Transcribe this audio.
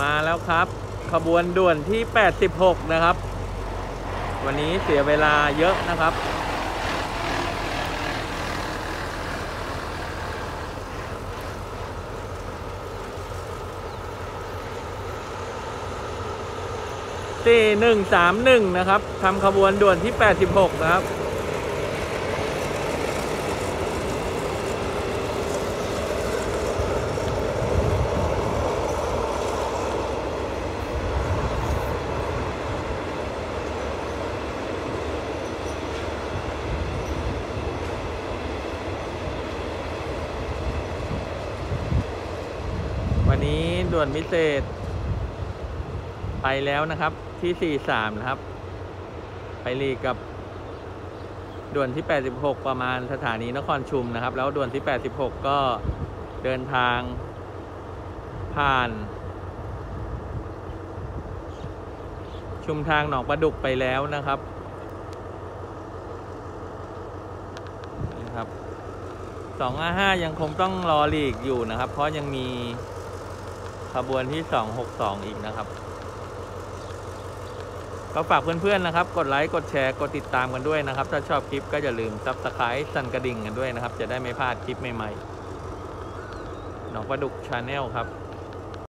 มาแล้วครับ ขบวนด่วนที่ 86 นะครับ วันนี้เสียเวลาเยอะนะครับสี่หนึ่งสามหนึ่งนะครับทำขบวนด่วนที่ 86 นะครับ วันนี้ด่วนพิเศษ ไปแล้วนะครับที่ 43 นะครับ ไปรีกับ ด่วนที่ 86 ประมาณสถานีนครชุมนะครับ แล้วด่วนที่ 86 ก็เดินทาง ผ่าน ชุมทางหนองประดุกไปแล้วนะครับนะครับ255ยังคงต้องรอหลีกอยู่นะครับ เพราะยังมี ขบวนที่ 262 อีกนะครับ ก็ฝากเพื่อนๆนะครับ กดไลค์ กดแชร์ กดติดตามกันด้วยนะครับ ถ้าชอบคลิปก็อย่าลืม subscribe สั่นกระดิ่งกันด้วยนะครับ จะได้ไม่พลาดคลิปใหม่ๆ หนองปลาดุก Channel ครับ